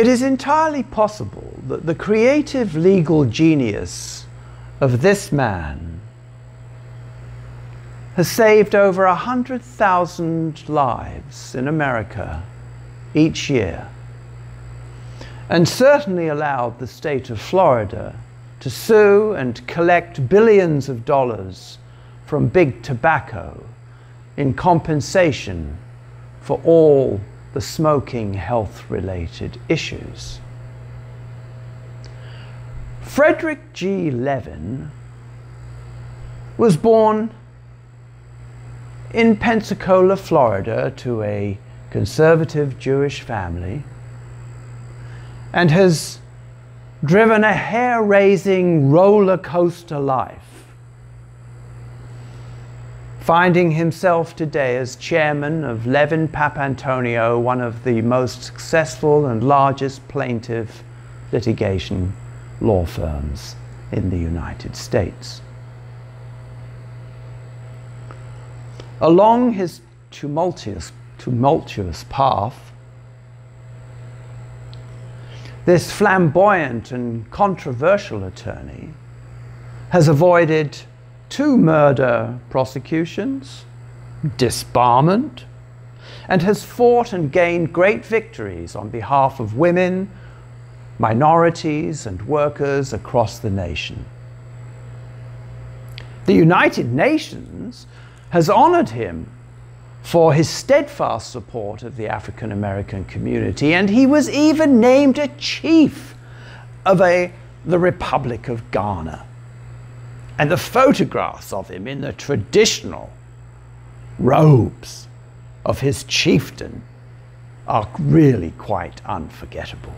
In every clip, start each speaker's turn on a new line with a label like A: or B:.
A: It is entirely possible that the creative legal genius of this man has saved over 100,000 lives in America each year, and certainly allowed the state of Florida to sue and collect billions of dollars from big tobacco in compensation for all the smoking health related issues. Frederick G. Levin was born in Pensacola, Florida, to a conservative Jewish family and has driven a hair raising roller coaster life finding himself today as chairman of Levin Papantonio, one of the most successful and largest plaintiff litigation law firms in the United States. Along his tumultuous, tumultuous path, this flamboyant and controversial attorney has avoided two murder prosecutions, disbarment, and has fought and gained great victories on behalf of women, minorities, and workers across the nation. The United Nations has honored him for his steadfast support of the African American community, and he was even named a chief of a, the Republic of Ghana. And the photographs of him in the traditional robes of his chieftain are really quite unforgettable.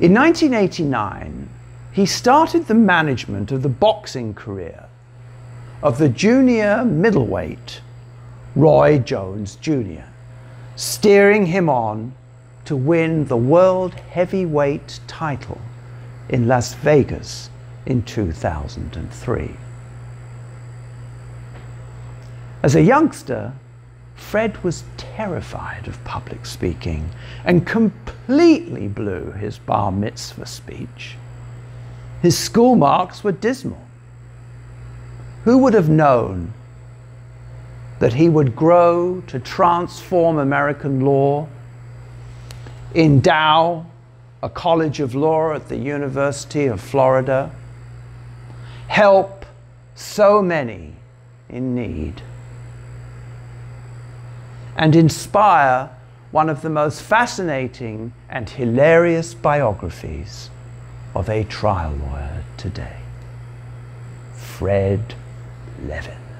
A: In 1989, he started the management of the boxing career of the junior middleweight Roy Jones Jr., steering him on to win the world heavyweight title in Las Vegas in 2003. As a youngster, Fred was terrified of public speaking and completely blew his bar mitzvah speech. His school marks were dismal. Who would have known that he would grow to transform American law, endow a college of law at the University of Florida, help so many in need, and inspire one of the most fascinating and hilarious biographies of a trial lawyer today, Fred Levin.